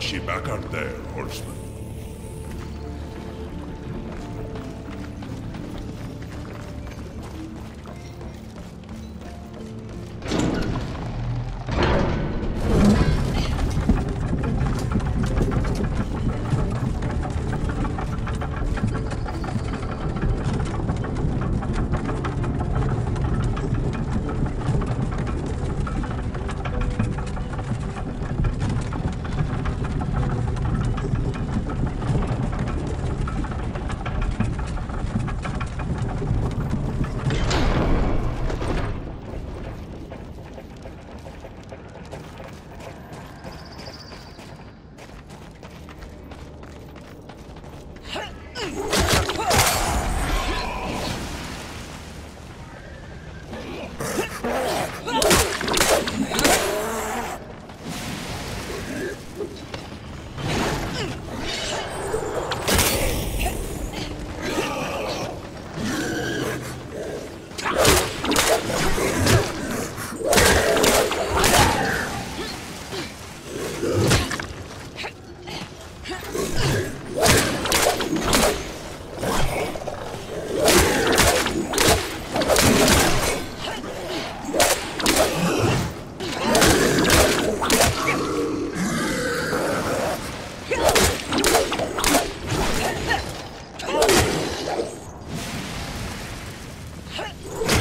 Your back out there, horseman. Huh?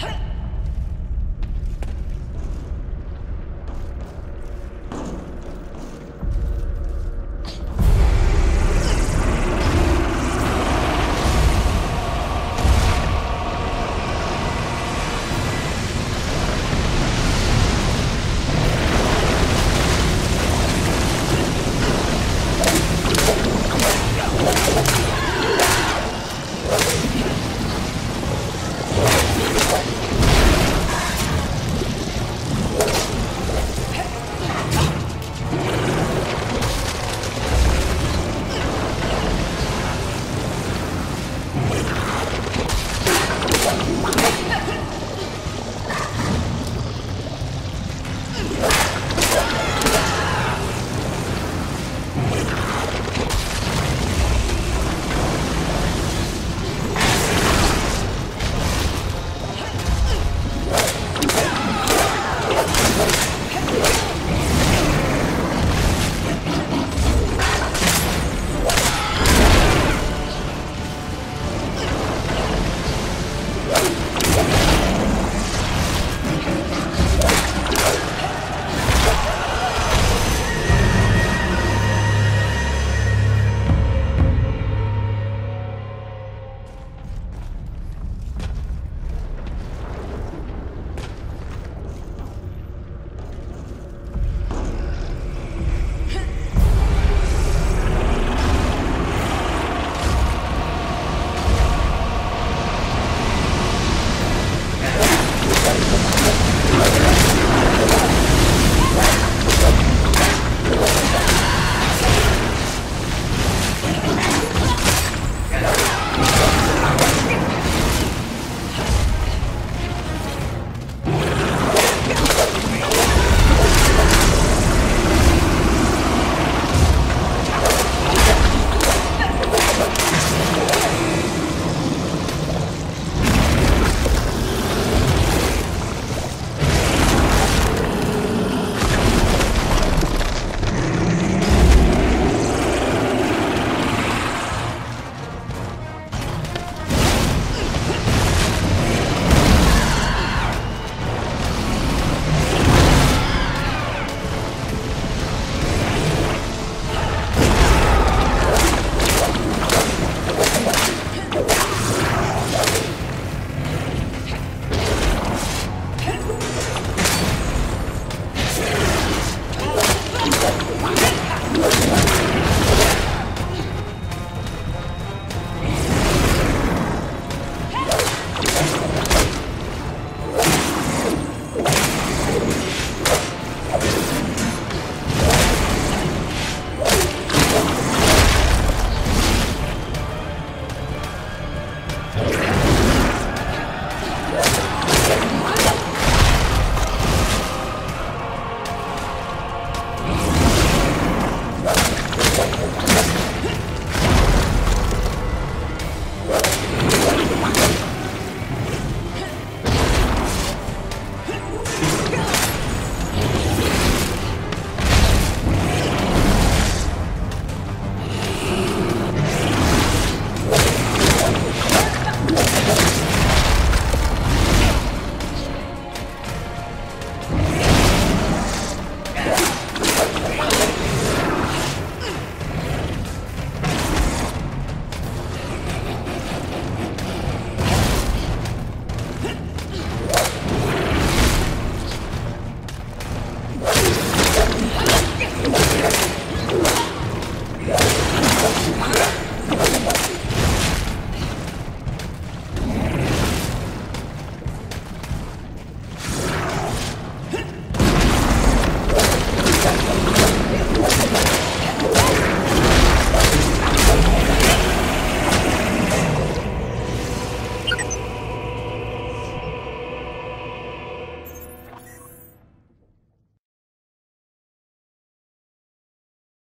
Ugh!